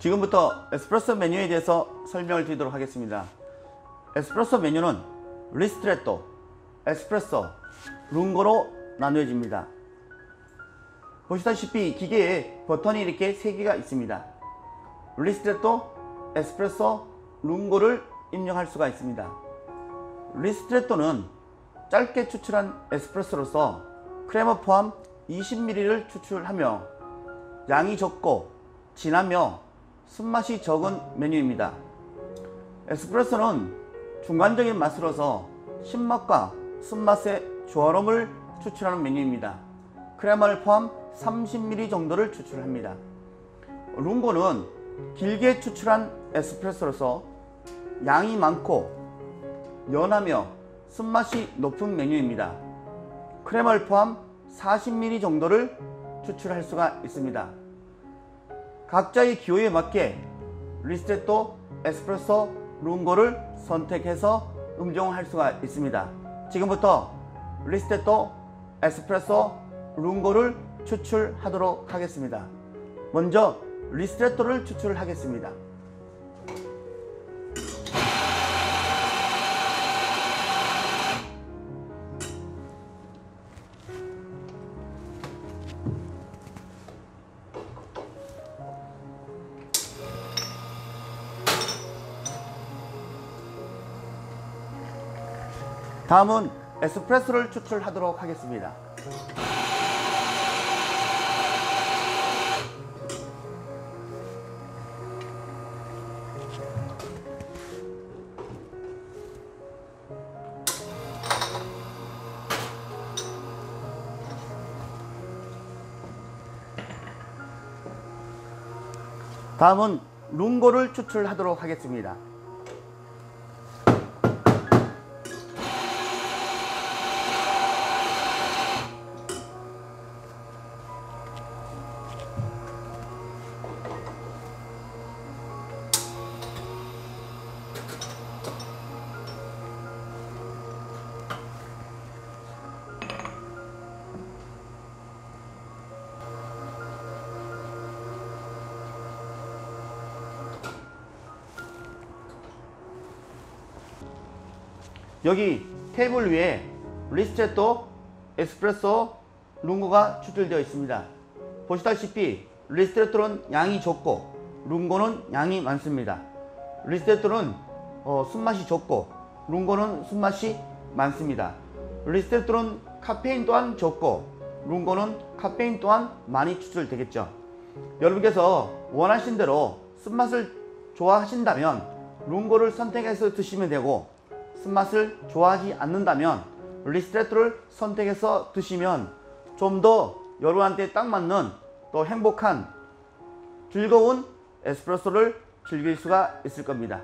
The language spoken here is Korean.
지금부터 에스프레소 메뉴에 대해서 설명을 드리도록 하겠습니다. 에스프레소 메뉴는 리스트레토, 에스프레소, 룽고로 나누어집니다. 보시다시피 기계에 버튼이 이렇게 3개가 있습니다. 리스트레토, 에스프레소, 룽고를 입력할 수가 있습니다. 리스트레토는 짧게 추출한 에스프레소로서 크레마 포함 20ml를 추출하며 양이 적고 진하며 쓴맛이 적은 메뉴입니다. 에스프레소는 중간적인 맛으로서 신맛과 쓴맛의 조화로움을 추출하는 메뉴입니다. 크레마를 포함 30ml 정도를 추출합니다. 룽고는 길게 추출한 에스프레소로서 양이 많고 연하며 쓴맛이 높은 메뉴입니다. 크레마를 포함 40ml 정도를 추출할 수가 있습니다. 각자의 기호에 맞게 리스트레토, 에스프레소, 룽고를 선택해서 음용할 수가 있습니다. 지금부터 리스트레토, 에스프레소, 룽고를 추출하도록 하겠습니다. 먼저 리스트레토를 추출하겠습니다. 다음은 에스프레소를 추출하도록 하겠습니다. 다음은 룽고를 추출하도록 하겠습니다. 여기 테이블 위에 리스트레토, 에스프레소, 룽고가 추출되어 있습니다. 보시다시피 리스트레토는 양이 적고 룽고는 양이 많습니다. 리스트레토는 어, 쓴맛이 적고 룽고는 쓴맛이 많습니다. 리스트레토는 카페인 또한 적고 룽고는 카페인 또한 많이 추출되겠죠. 여러분께서 원하신 대로 쓴맛을 좋아하신다면 룽고를 선택해서 드시면 되고 쓴맛을 좋아하지 않는다면 리스트레토를 선택해서 드시면 좀 더 여러분한테 딱 맞는 또 행복한 즐거운 에스프레소를 즐길 수가 있을 겁니다.